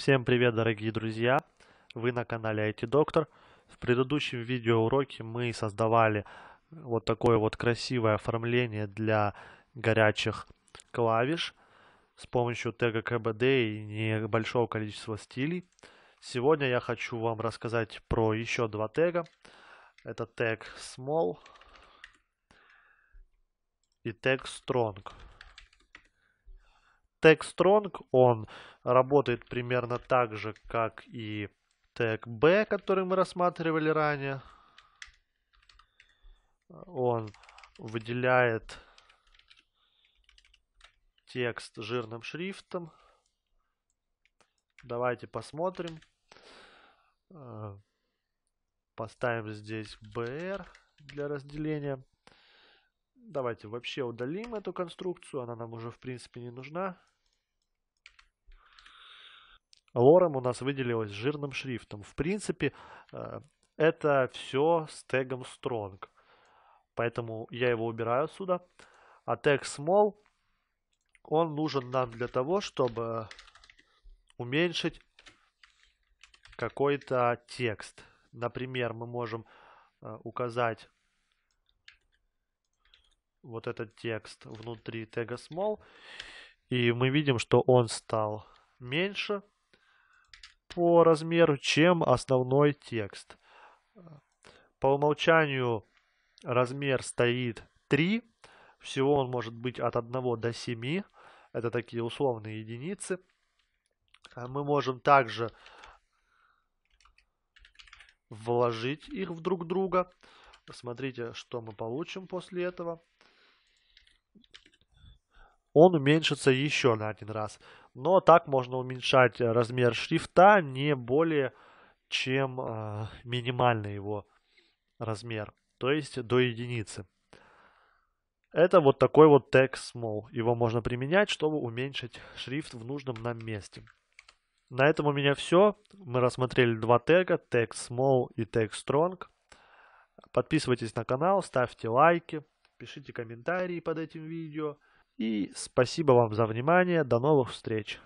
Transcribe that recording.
Всем привет, дорогие друзья! Вы на канале IT Доктор. В предыдущем видеоуроке мы создавали вот такое вот красивое оформление для горячих клавиш с помощью тега КБД и небольшого количества стилей. Сегодня я хочу вам рассказать про еще два тега. Это тег Small и тег Strong. Тег Strong, он работает примерно так же, как и тег B, который мы рассматривали ранее. Он выделяет текст жирным шрифтом. Давайте посмотрим. Э, поставим здесь BR для разделения. Давайте вообще удалим эту конструкцию. Она нам уже в принципе не нужна. Лорем у нас выделилось жирным шрифтом. В принципе, э, это все с тегом strong. Поэтому я его убираю отсюда. А тег small, он нужен нам для того, чтобы уменьшить какой-то текст. Например, мы можем э, указать вот этот текст внутри тега small. И мы видим, что он стал меньше по размеру, чем основной текст. По умолчанию размер стоит 3. Всего он может быть от 1 до 7. Это такие условные единицы. А мы можем также вложить их в друг друга. Смотрите, что мы получим после этого он уменьшится еще на один раз. Но так можно уменьшать э, размер шрифта не более чем э, минимальный его размер, то есть до единицы. Это вот такой вот тег small. Его можно применять, чтобы уменьшить шрифт в нужном нам месте. На этом у меня все. Мы рассмотрели два тега, тег small и тег strong. Подписывайтесь на канал, ставьте лайки, пишите комментарии под этим видео. И спасибо вам за внимание. До новых встреч.